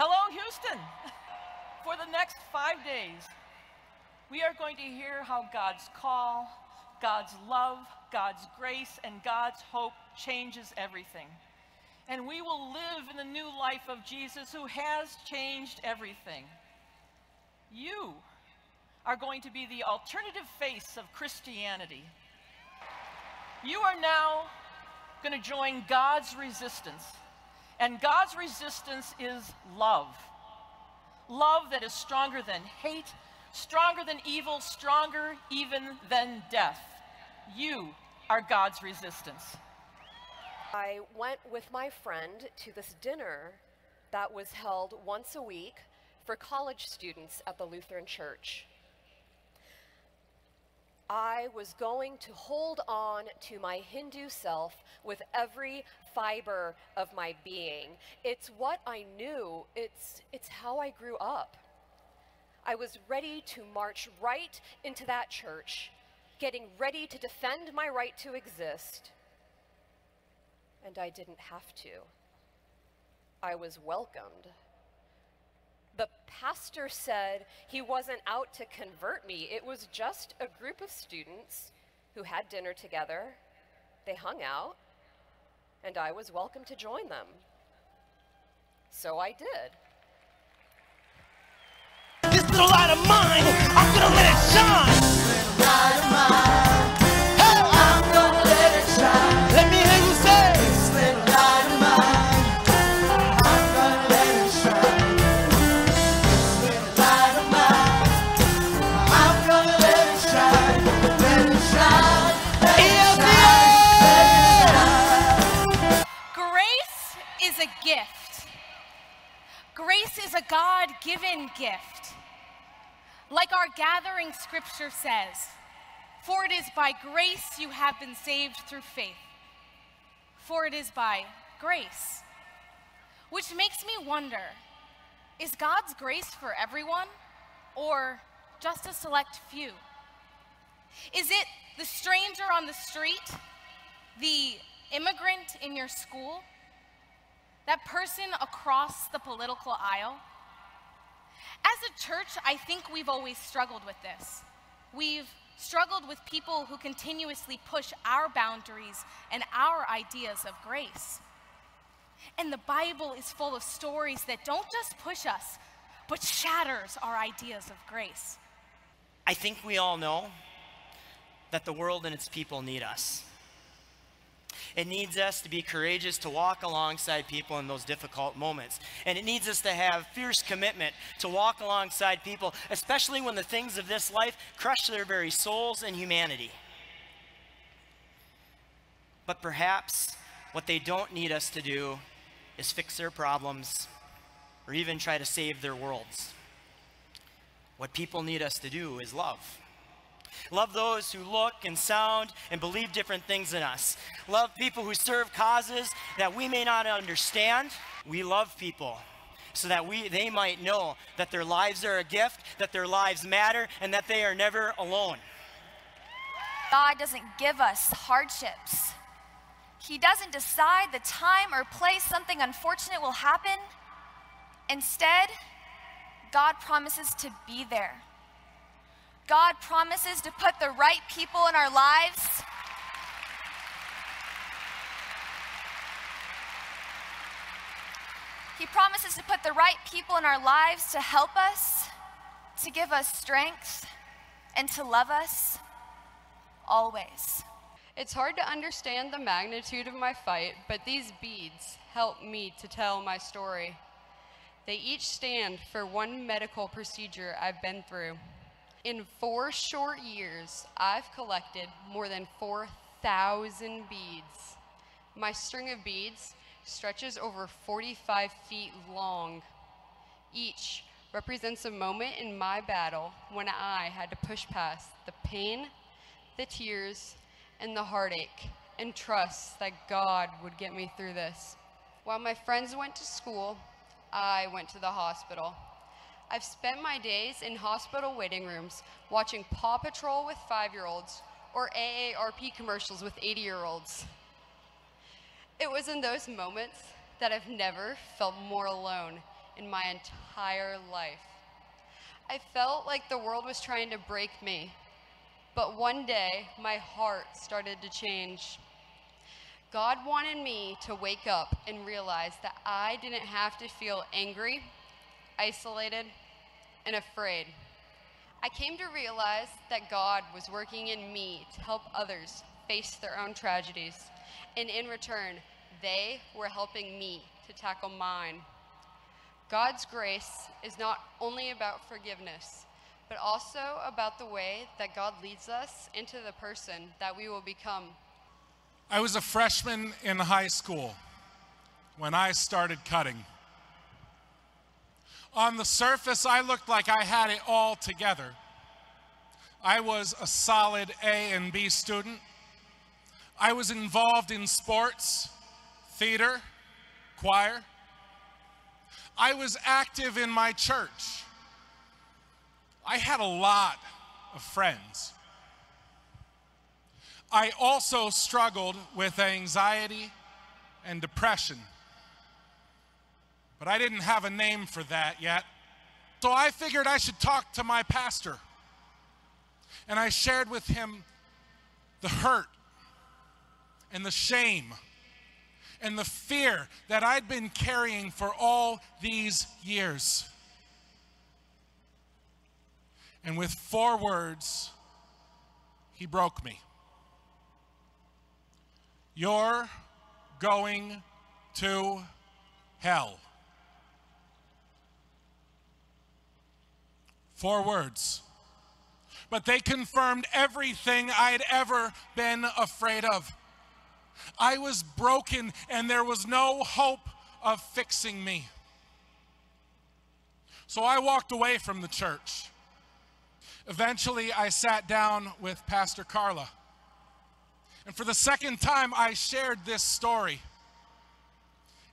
Hello, Houston. For the next five days, we are going to hear how God's call, God's love, God's grace, and God's hope changes everything. And we will live in the new life of Jesus who has changed everything. You are going to be the alternative face of Christianity. You are now going to join God's resistance. And God's resistance is love. Love that is stronger than hate, stronger than evil, stronger even than death. You are God's resistance. I went with my friend to this dinner that was held once a week for college students at the Lutheran Church. I was going to hold on to my Hindu self with every fiber of my being. It's what I knew, it's, it's how I grew up. I was ready to march right into that church, getting ready to defend my right to exist. And I didn't have to. I was welcomed. The pastor said he wasn't out to convert me. It was just a group of students who had dinner together. They hung out, and I was welcome to join them. So I did. This little light of mine, I'm gonna let it shine. Given gift. Like our gathering scripture says, for it is by grace you have been saved through faith. For it is by grace. Which makes me wonder is God's grace for everyone or just a select few? Is it the stranger on the street, the immigrant in your school, that person across the political aisle? As a church, I think we've always struggled with this. We've struggled with people who continuously push our boundaries and our ideas of grace. And the Bible is full of stories that don't just push us, but shatters our ideas of grace. I think we all know that the world and its people need us. It needs us to be courageous to walk alongside people in those difficult moments. And it needs us to have fierce commitment to walk alongside people, especially when the things of this life crush their very souls and humanity. But perhaps what they don't need us to do is fix their problems or even try to save their worlds. What people need us to do is love. Love those who look and sound and believe different things than us. Love people who serve causes that we may not understand. We love people so that we, they might know that their lives are a gift, that their lives matter, and that they are never alone. God doesn't give us hardships. He doesn't decide the time or place something unfortunate will happen. Instead, God promises to be there. God promises to put the right people in our lives. He promises to put the right people in our lives to help us, to give us strength, and to love us always. It's hard to understand the magnitude of my fight, but these beads help me to tell my story. They each stand for one medical procedure I've been through. In four short years, I've collected more than 4,000 beads. My string of beads stretches over 45 feet long. Each represents a moment in my battle when I had to push past the pain, the tears, and the heartache and trust that God would get me through this. While my friends went to school, I went to the hospital. I've spent my days in hospital waiting rooms watching Paw Patrol with five year olds or AARP commercials with 80 year olds. It was in those moments that I've never felt more alone in my entire life. I felt like the world was trying to break me. But one day, my heart started to change. God wanted me to wake up and realize that I didn't have to feel angry, isolated, and afraid. I came to realize that God was working in me to help others face their own tragedies, and in return, they were helping me to tackle mine. God's grace is not only about forgiveness, but also about the way that God leads us into the person that we will become I was a freshman in high school when I started cutting. On the surface, I looked like I had it all together. I was a solid A and B student. I was involved in sports, theater, choir. I was active in my church. I had a lot of friends. I also struggled with anxiety and depression. But I didn't have a name for that yet. So I figured I should talk to my pastor. And I shared with him the hurt and the shame and the fear that I'd been carrying for all these years. And with four words, he broke me. You're going to hell. Four words. But they confirmed everything I'd ever been afraid of. I was broken and there was no hope of fixing me. So I walked away from the church. Eventually, I sat down with Pastor Carla. And for the second time, I shared this story.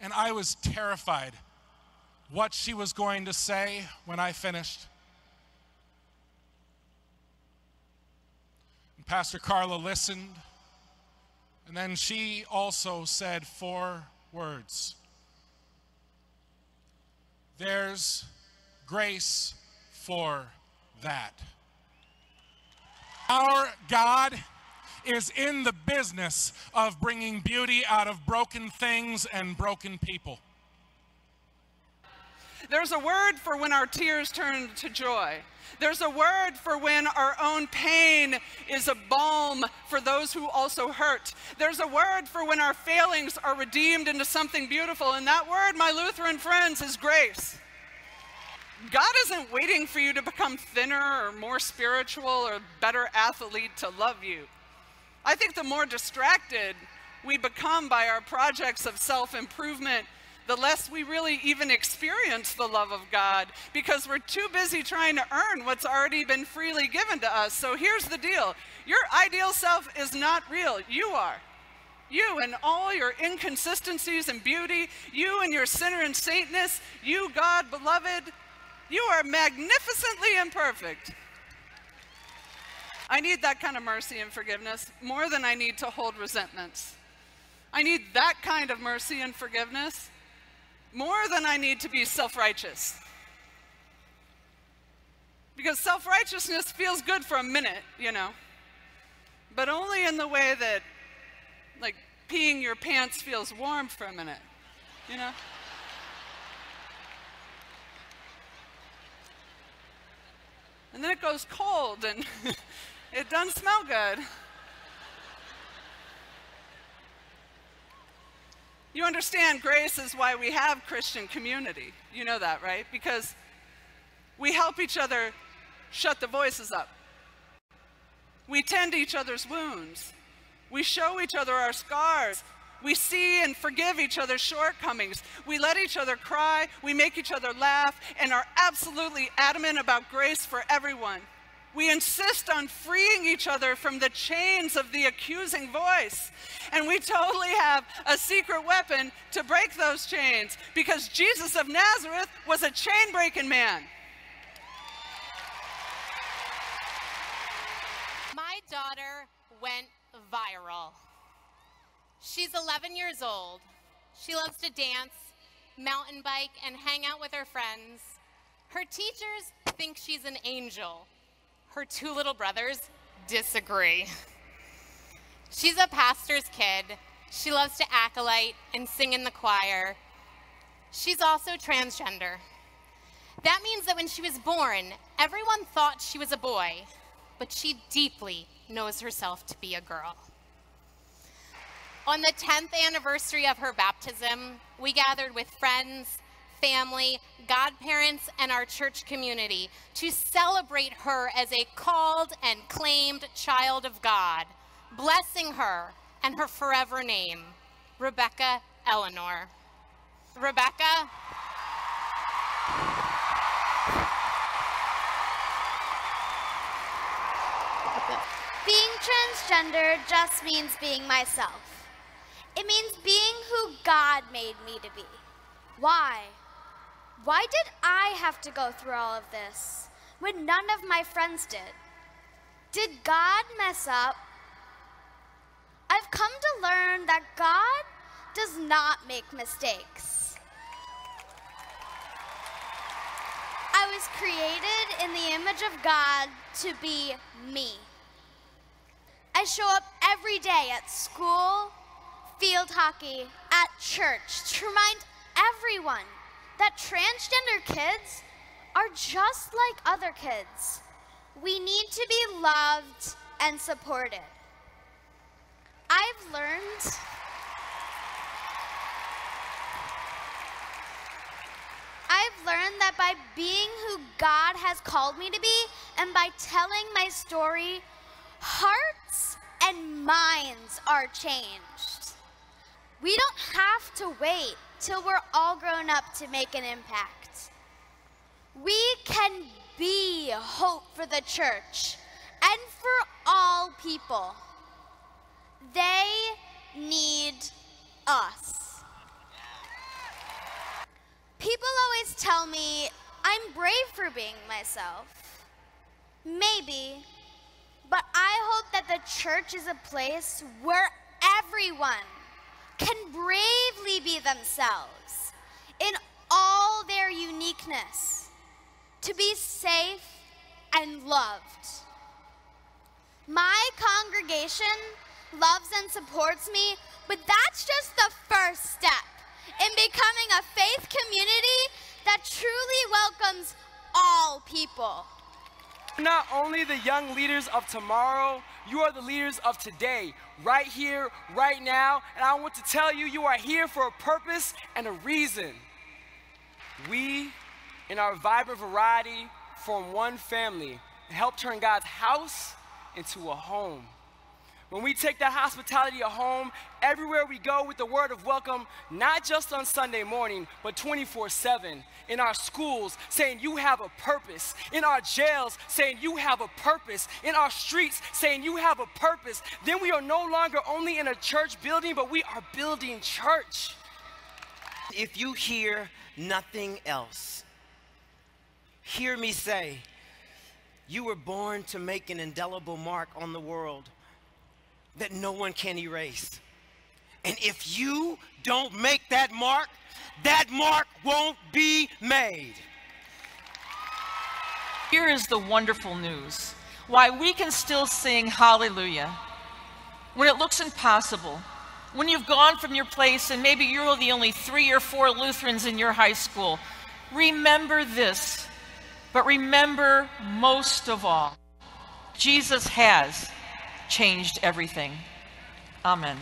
And I was terrified what she was going to say when I finished. And Pastor Carla listened. And then she also said four words There's grace for that. Our God is in the business of bringing beauty out of broken things and broken people. There's a word for when our tears turn to joy. There's a word for when our own pain is a balm for those who also hurt. There's a word for when our failings are redeemed into something beautiful. And that word, my Lutheran friends, is grace. God isn't waiting for you to become thinner or more spiritual or better athlete to love you. I think the more distracted we become by our projects of self improvement, the less we really even experience the love of God because we're too busy trying to earn what's already been freely given to us. So here's the deal your ideal self is not real, you are. You and all your inconsistencies and beauty, you and your sinner and saintness, you, God beloved, you are magnificently imperfect. I need that kind of mercy and forgiveness more than I need to hold resentments. I need that kind of mercy and forgiveness more than I need to be self righteous. Because self righteousness feels good for a minute, you know, but only in the way that, like, peeing your pants feels warm for a minute, you know? And then it goes cold and It doesn't smell good. You understand, grace is why we have Christian community. You know that, right? Because we help each other shut the voices up. We tend each other's wounds. We show each other our scars. We see and forgive each other's shortcomings. We let each other cry. We make each other laugh and are absolutely adamant about grace for everyone. We insist on freeing each other from the chains of the accusing voice. And we totally have a secret weapon to break those chains because Jesus of Nazareth was a chain breaking man. My daughter went viral. She's 11 years old. She loves to dance mountain bike, and hang out with her friends. Her teachers think she's an angel. Her two little brothers disagree. She's a pastor's kid. She loves to acolyte and sing in the choir. She's also transgender. That means that when she was born, everyone thought she was a boy, but she deeply knows herself to be a girl. On the 10th anniversary of her baptism, we gathered with friends, family, godparents, and our church community to celebrate her as a called and claimed child of God, blessing her and her forever name, Rebecca Eleanor. Rebecca, Being transgender just means being myself. It means being who God made me to be. Why? Why did I have to go through all of this when none of my friends did? Did God mess up? I've come to learn that God does not make mistakes. I was created in the image of God to be me. I show up every day at school, field hockey, at church to remind everyone that transgender kids are just like other kids. We need to be loved and supported. I've learned I've learned that by being who God has called me to be and by telling my story, hearts and minds are changed. We don't have to wait till we're all grown up to make an impact. We can be hope for the church and for all people. They need us. People always tell me I'm brave for being myself. Maybe, but I hope that the church is a place where everyone can bravely be themselves in all their uniqueness, to be safe and loved. My congregation loves and supports me, but that's just the first step in becoming a faith community that truly welcomes all people. Not only the young leaders of tomorrow, you are the leaders of today, right here, right now. And I want to tell you, you are here for a purpose and a reason. We, in our vibrant variety, form one family and help turn God's house into a home. When we take that hospitality home, everywhere we go with the word of welcome, not just on Sunday morning, but 24 7. In our schools, saying you have a purpose. In our jails, saying you have a purpose. In our streets, saying you have a purpose. Then we are no longer only in a church building, but we are building church. If you hear nothing else, hear me say, you were born to make an indelible mark on the world that no one can erase. And if you don't make that mark, that mark won't be made. Here is the wonderful news why we can still sing hallelujah when it looks impossible. When you've gone from your place and maybe you're the only three or four Lutherans in your high school, remember this. But remember most of all, Jesus has changed everything. Amen.